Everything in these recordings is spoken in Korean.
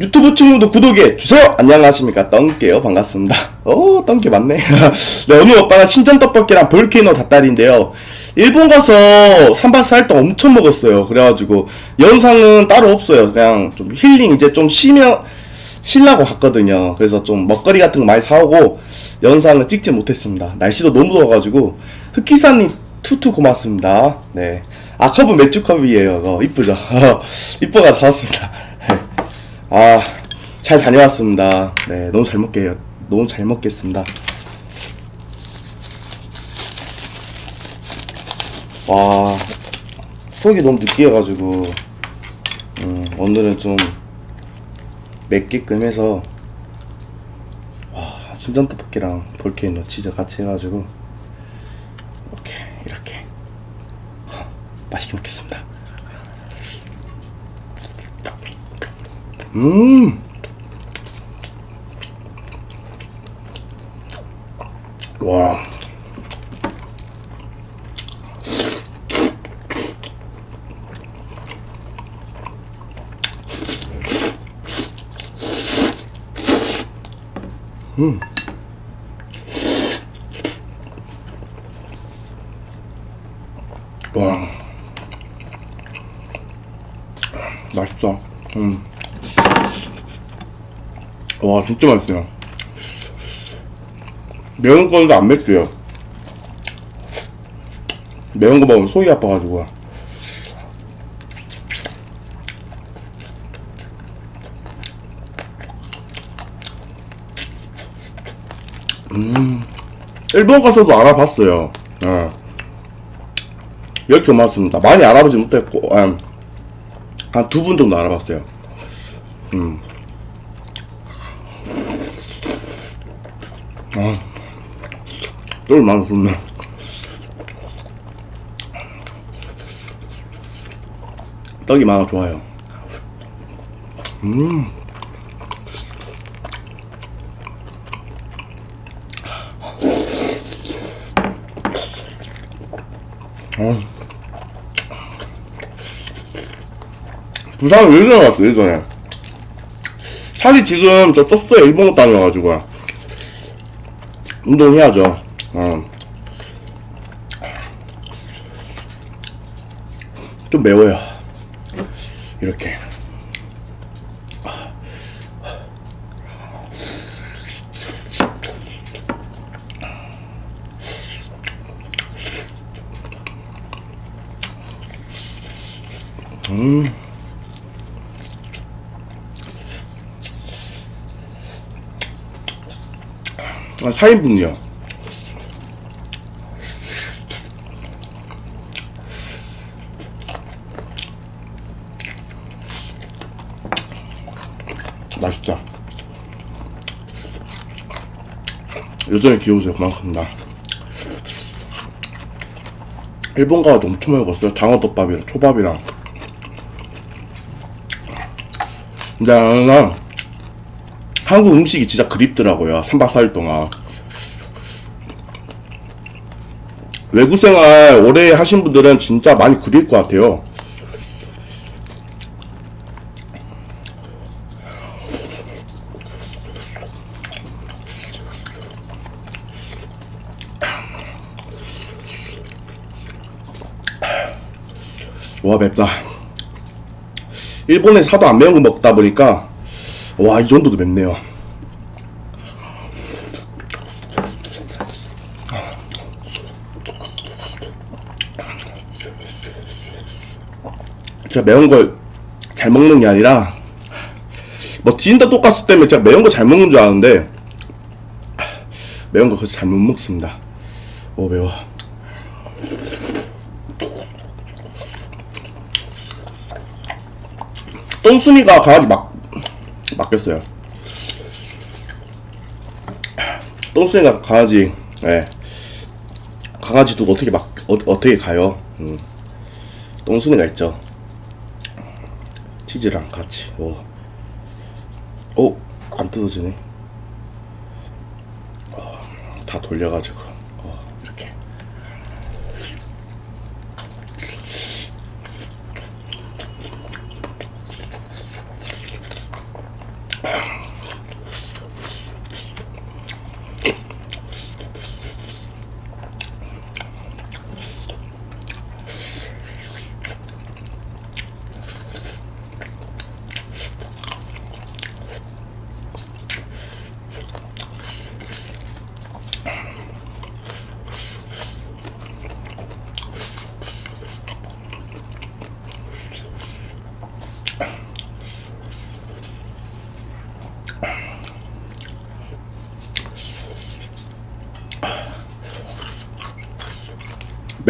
유튜브 친구도 구독해 주세요. 안녕하십니까 떵게요 반갑습니다. 오 떵게 맞네. 네, 오늘 오빠가 신전 떡볶이랑 볼케이노 닭다리인데요. 일본 가서 3박 4일 동안 엄청 먹었어요. 그래가지고 영상은 따로 없어요. 그냥 좀 힐링 이제 좀 쉬며 쉬려고 갔거든요. 그래서 좀 먹거리 같은 거 많이 사오고 영상을 찍지 못했습니다. 날씨도 너무 더워가지고 흑기사님 투투 고맙습니다. 네. 아 컵은 맥주컵이에요. 어, 이쁘죠? 이뻐가 사왔습니다. 아, 잘 다녀왔습니다. 네, 너무 잘 먹게요. 너무 잘 먹겠습니다. 와, 속이 너무 느끼해가지고, 음, 오늘은 좀 맵게끔 해서, 와, 순전 떡볶이랑 볼케이노 치즈 같이 해가지고, 이렇게, 이렇게. 맛있게 먹겠습니다. 음. 와. 음. 와. 맛있다. 음. 와 진짜 맛있어요. 매운 거는 안 맵게요. 매운 거 먹으면 속이 아파가지고. 음 일본 가서도 알아봤어요. 예. 이렇게 맞습니다. 많이 알아보지 못했고 한 두 분 정도 알아봤어요. 음. 아, 쫄 많이 좋네. 떡이 많아 좋아요. 음. 어. 부산 왜 일어났어 예전에 살이 지금 저 쪘어요 일본 다녀가지고 운동해야죠. 어. 좀 매워요. 이렇게. 음. 아, 4인분이요. 맛있다. 여전히 귀여우세요. 고맙습니다. 일본 가서 엄청 먹었어요. 장어덮밥이랑 초밥이랑. 근데 나는 한국 음식이 진짜 그립더라고요. 3박 4일 동안. 외국 생활 오래 하신 분들은 진짜 많이 그릴 것 같아요. 와 맵다. 일본에 사도 안 매운 거 먹다 보니까 와 이 정도도 맵네요. 제가 매운 걸 잘 먹는 게 아니라 뭐 디인다 똑같을 때문에 제가 매운 거 잘 먹는 줄 아는데 매운 거 그렇게 잘못 먹습니다. 오 매워. 똥순이가 강아지 막 맡겼어요. 똥순이가 강아지, 예. 강아지 두고 어떻게 막 어, 어떻게 가요? 음. 똥순이가 있죠. 치즈랑 같이. 오, 오, 안 뜯어지네. 어, 다 돌려가지고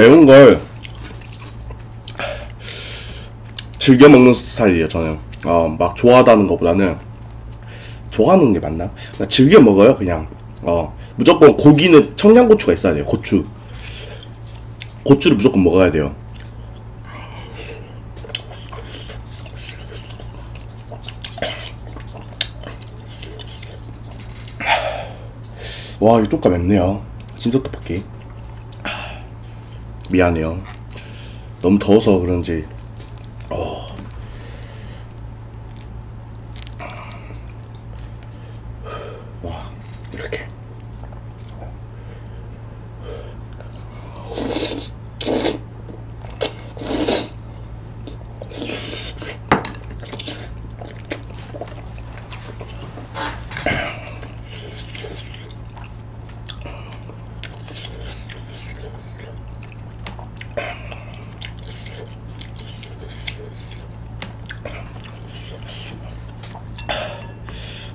매운 걸 즐겨 먹는 스타일이에요 저는. 어, 막 좋아하다는 것보다는 좋아하는 게 맞나? 그냥 즐겨 먹어요 그냥. 어 무조건 고기는 청양고추가 있어야 돼요 고추. 고추를 무조건 먹어야 돼요. 와 이거 똑까 맵네요. 진짜 떡볶이 미안해요. 너무 더워서 그런지. 어.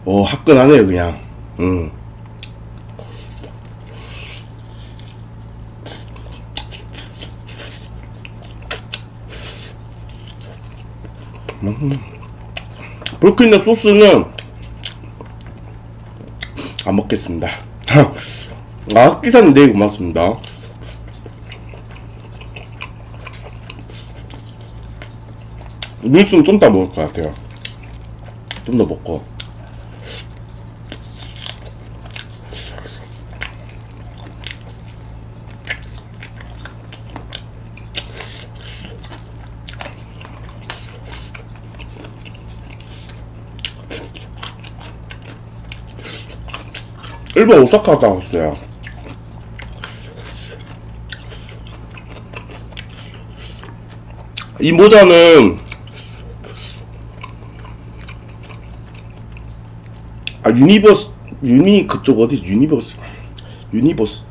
어, 화끈하네요, 그냥. 음. 음. 브로콜리 소스는 안 먹겠습니다. 아, 끼샀는데 고맙습니다. 물숨 좀더 먹을 것 같아요. 좀 더 먹고. 일본 오사카 갔다 왔어요. 이 모자는 아 유니버스 유니 그쪽 어디? 유니버스 유니버스.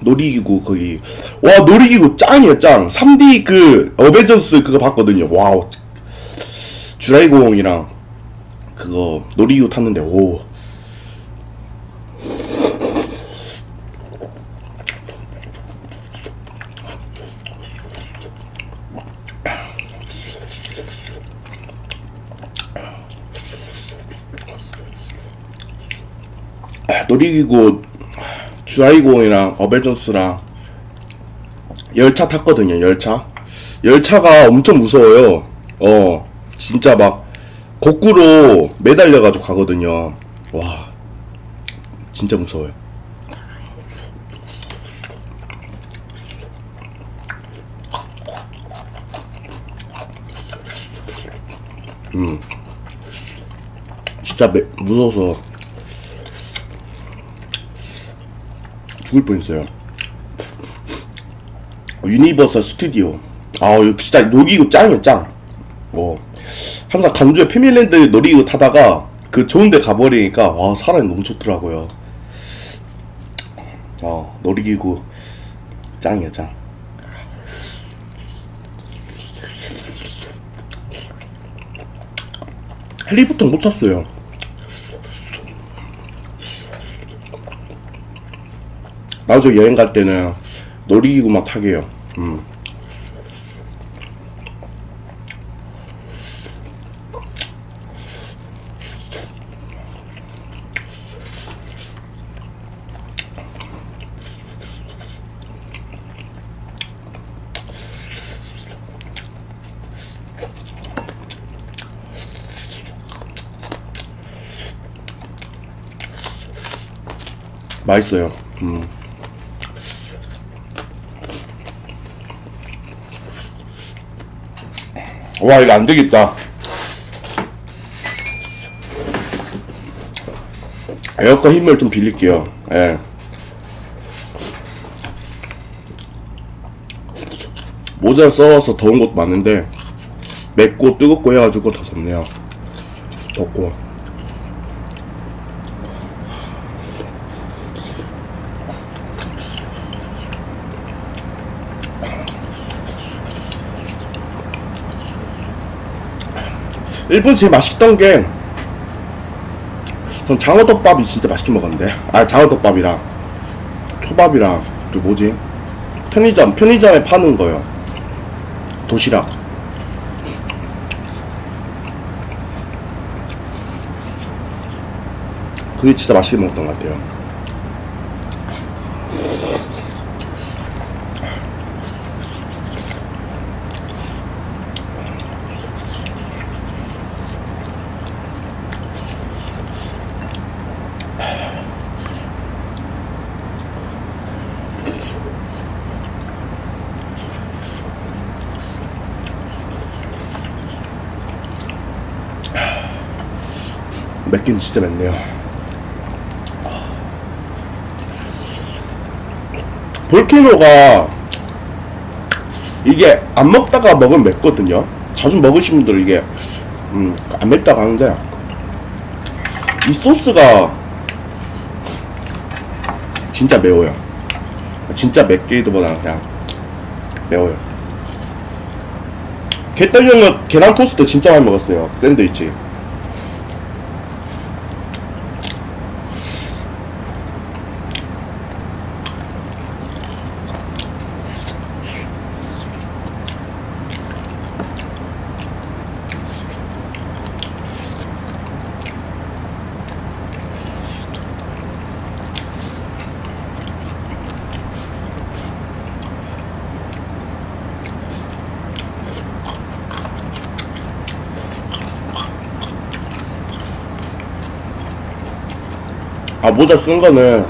놀이기구 거기. 와 놀이기구 짱이야 짱. 3D 그 어벤져스 그거 봤거든요. wow. 쥬라기공원이랑 그거 놀이기구 탔는데 오 놀이기구 주라이공이랑 어벤져스랑 열차 탔거든요 열차. 열차가 엄청 무서워요. 어 진짜 막 거꾸로 매달려가지고 가거든요. 와 진짜 무서워요. 음. 진짜 매, 무서워서 죽을 뻔했어요. 유니버설 스튜디오. 아, 진짜 놀이기구 짱이야, 짱. 어. 항상 광주에 패밀리랜드 놀이기구 타다가 그 좋은데 가버리니까 와 사람이 너무 좋더라고요. 어, 놀이기구 짱이야, 짱. 헬리부터 못 탔어요. 나도 여행 갈 때는 놀이기구만 타게요. 음. 맛있어요. 음. 와 이거 안 되겠다. 에어컨 힘을 좀 빌릴게요. 예. 모자 써서 더운 곳 많은데 맵고 뜨겁고 해가지고 더 덥네요. 덥고. 일본 제일 맛있던 게, 전 장어덮밥이 진짜 맛있게 먹었는데. 아, 장어덮밥이랑, 초밥이랑, 그 뭐지? 편의점, 편의점에 파는 거요. 도시락. 그게 진짜 맛있게 먹었던 것 같아요. 맵긴 진짜 맵네요. 볼케노가 이게 안 먹다가 먹으면 맵거든요. 자주 먹으신 분들 이게 음, 안 맵다고 하는데 이 소스가 진짜 매워요. 진짜 맵기보다는 그냥 매워요. 개떡이는 계란 토스트 진짜 많이 먹었어요. 샌드위치. 아 모자 쓴 거는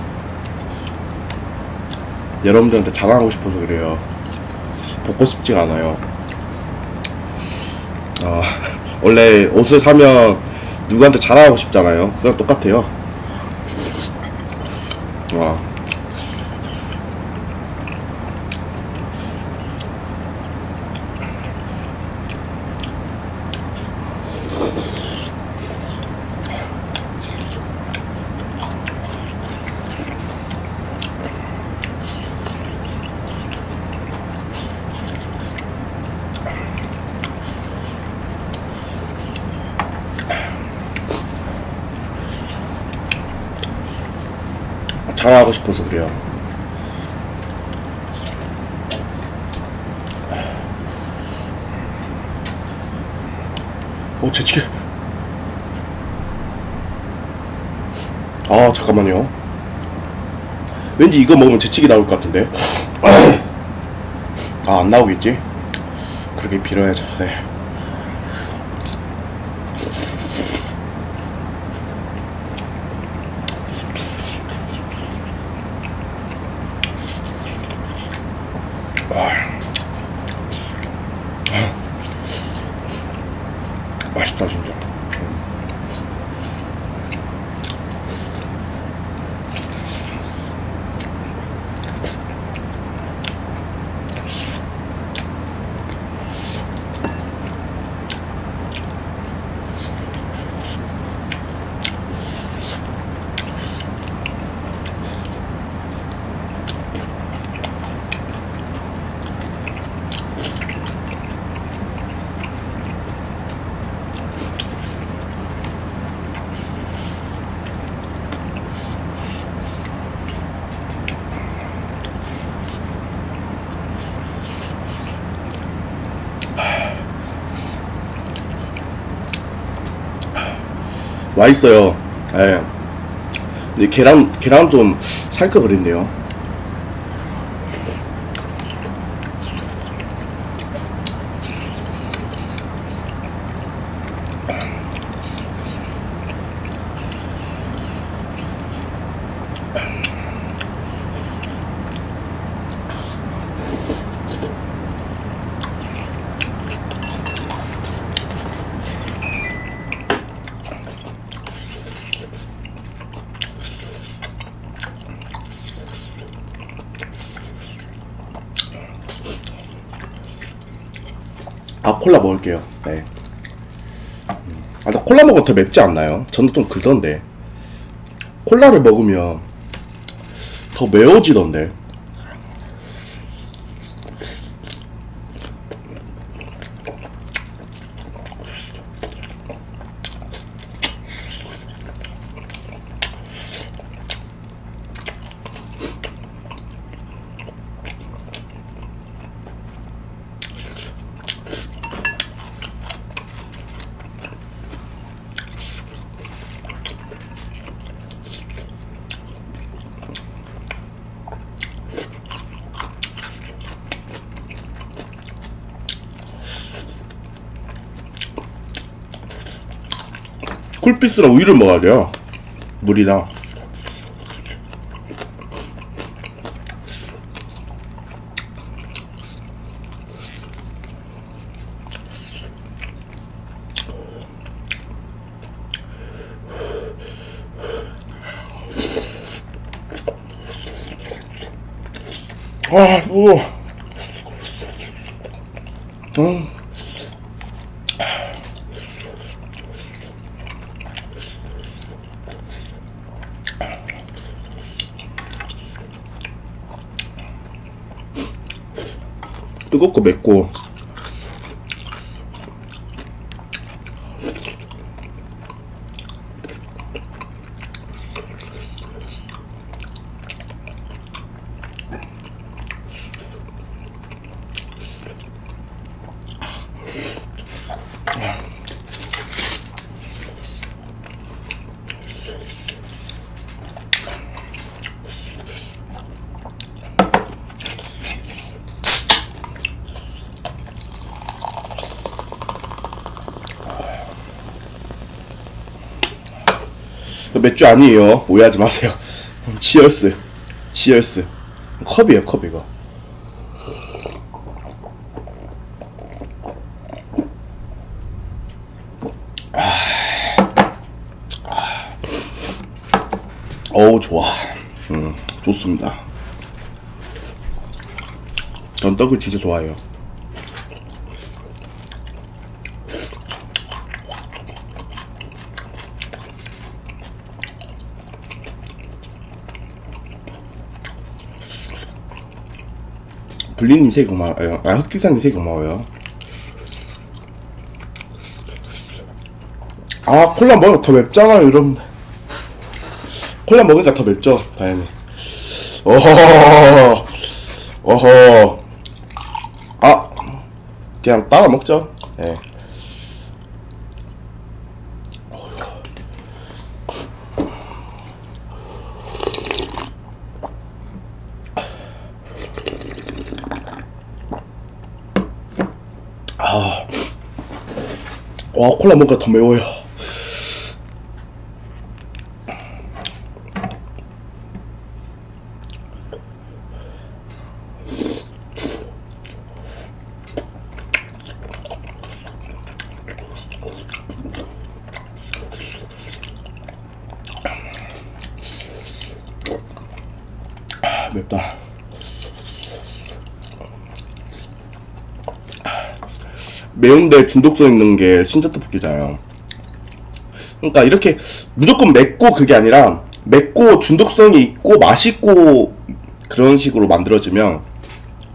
여러분들한테 자랑하고 싶어서 그래요. 벗고 싶지가 않아요. 아 원래 옷을 사면 누구한테 자랑하고 싶잖아요. 그랑 똑같아요. 와. 자랑하고 싶어서 그래요. 어, 재치기. 아, 잠깐만요. 왠지 이거 먹으면 재치기 나올 것 같은데. 아, 안 나오겠지? 그렇게 빌어야죠. 네. 맛있다 진짜. 맛있어요. 예. 근데 계란 계란 좀 살까 그랬네요. 더 맵지 않나요? 저는 좀 그던데. 콜라를 먹으면 더 매워지던데. 쿨피스랑 우유를 먹어야 돼요. 물이랑. 아, 우와. 음. 뜨겁고 맵고 맥주 아니에요. 오해하지 마세요. 치얼스. 치얼스. 컵이에요, 컵 이거. 어우, 좋아. 음, 좋습니다. 전 떡을 진짜 좋아해요. 불리님 새 고마워요. 아, 흑기사님 새 고마워요. 아, 콜라 먹으면 더 맵잖아요, 여러분. 콜라 먹으니까 더 맵죠, 당연히. 어허, 어허. 아, 그냥 따라 먹죠. 예. 와, 콜라 먹으니까 더 매워요. 아, 맵다. 매운데 중독성 있는 게 신자 떡볶이잖아요. 그러니까 이렇게 무조건 맵고 그게 아니라 맵고 중독성이 있고 맛있고 그런 식으로 만들어지면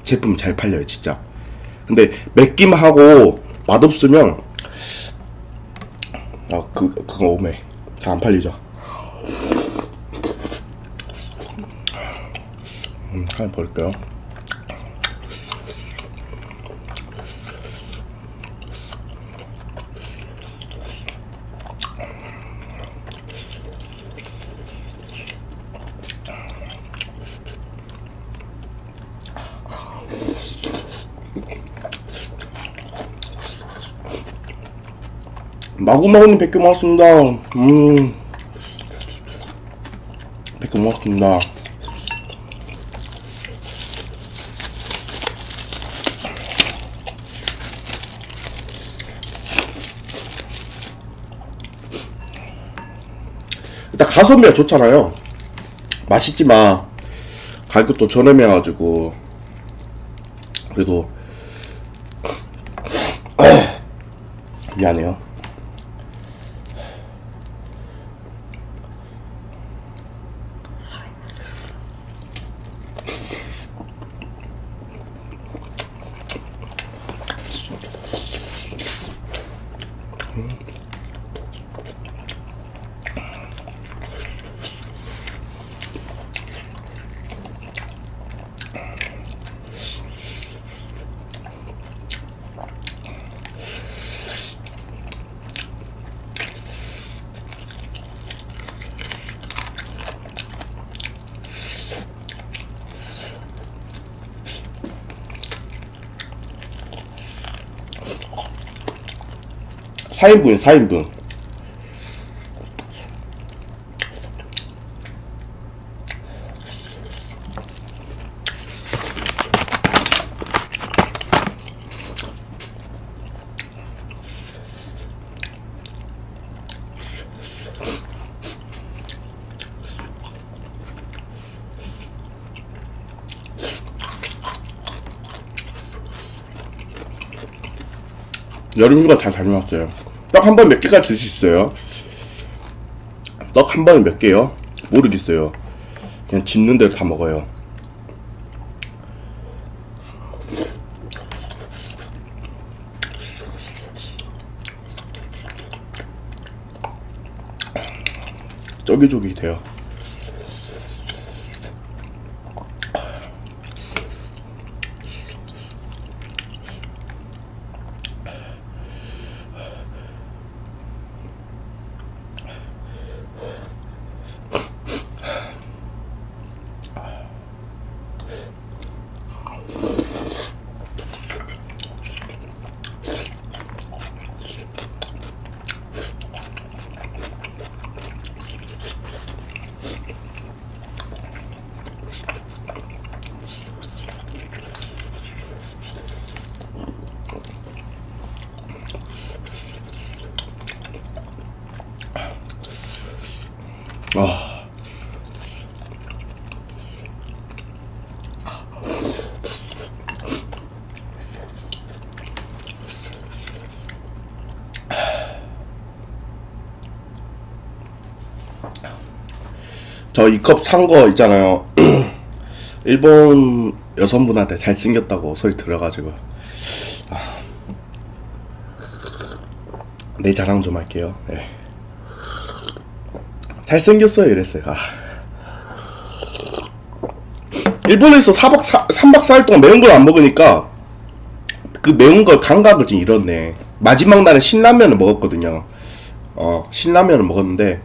제품이 잘 팔려요, 진짜. 근데 맵기만 하고 맛없으면 아, 그 그거 오메 잘 안 팔리죠. 음, 하나 버릴게요. 마구마구님 백개 고맙습니다. 음. 백개 고맙습니다. 일단 가성비가 좋잖아요. 맛있지만 가격도 저렴해가지고 그래도 미안해요. 사인분 4인분. 여름휴가 잘 다녀왔어요. 떡 한 번 몇 개까지 들 수 있어요? 떡 한 번에 몇 개요? 모르겠어요. 그냥 집는 대로 다 먹어요. 쫄깃쫄깃해요. 저 이 컵 산 거 있잖아요. 일본 여성분한테 잘생겼다고 소리 들어가지고. 아. 내 자랑 좀 할게요. 네. 잘생겼어요 이랬어요 아. 일본에서 4박 4, 3박 4일 동안 매운 걸 안 먹으니까 그 매운 걸 감각을 좀 잃었네 마지막 날에 신라면을 먹었거든요 어 신라면을 먹었는데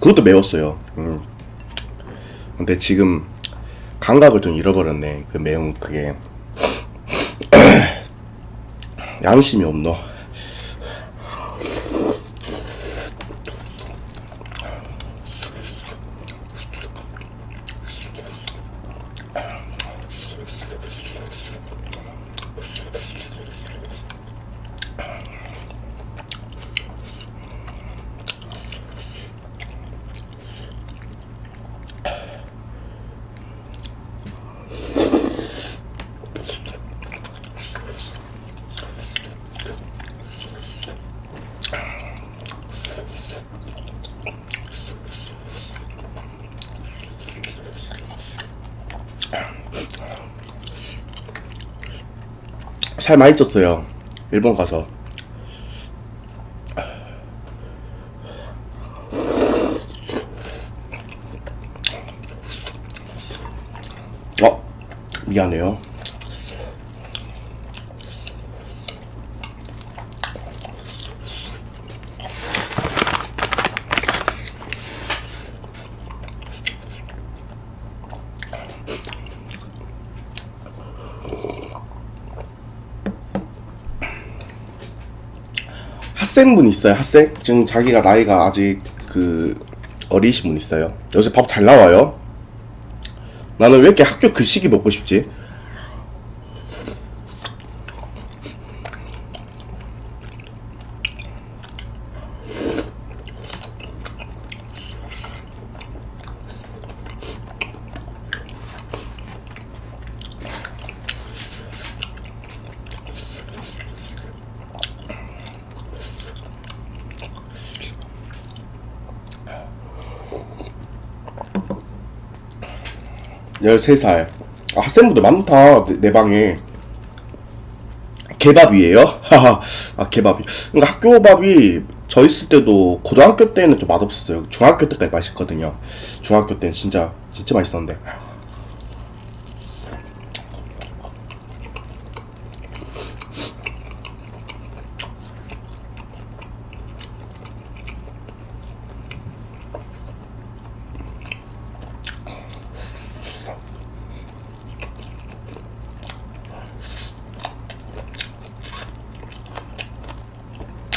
그것도 매웠어요 음. 근데 지금 감각을 좀 잃어버렸네. 그 매운 그게. 양심이 없노 살 많이 쪘어요. 일본 가서. 어, 미안해요. 학생분 있어요, 학생? 지금 자기가 나이가 아직 그 어리신 분 있어요. 요새 밥 잘 나와요. 나는 왜 이렇게 학교 급식이 먹고 싶지? 13살. 아, 학생분들 많다, 내, 내 방에. 개밥이에요? 아, 개밥이. 그러니까 학교 밥이 저 있을 때도 고등학교 때는 좀 맛없었어요. 중학교 때까지 맛있거든요. 중학교 때는 진짜, 진짜 맛있었는데.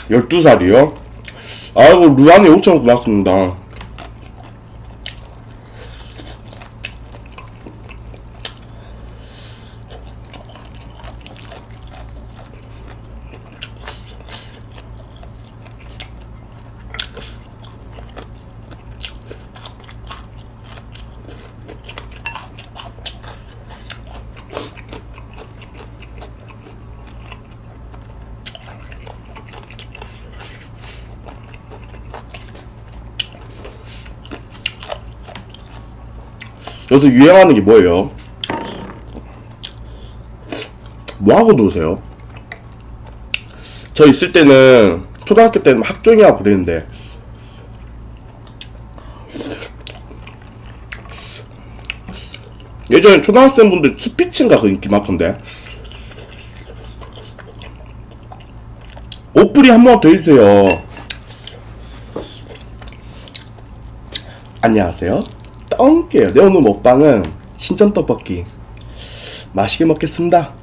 12살이요? 아이고, 루안이 5천 고맙습니다. 요새 유행하는 게 뭐예요? 뭐 하고 노세요? 저 있을 때는 초등학교 때는 학종이하고 그랬는데 예전에 초등학생분들 스피치인가 그 인기 많던데 옷뿌리 한 번 더 해주세요 안녕하세요 똥게요. 내 오늘 먹방은 신전 떡볶이. 맛있게 먹겠습니다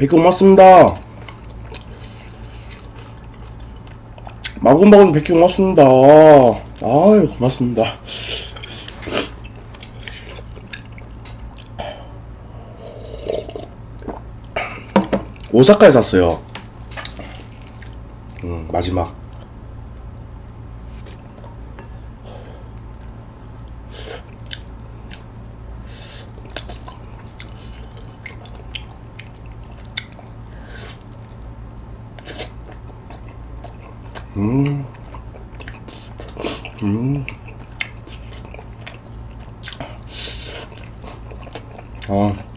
백개 고맙습니다. 마구마구 백개 고맙습니다. 아유, 고맙습니다. 오사카에 샀어요. 음, 마지막. 어.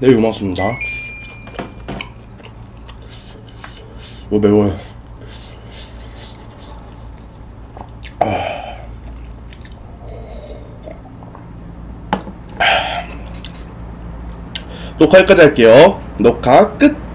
네, 고맙습니다. 뭐 매워요. 녹화 여기까지 할게요 녹화 끝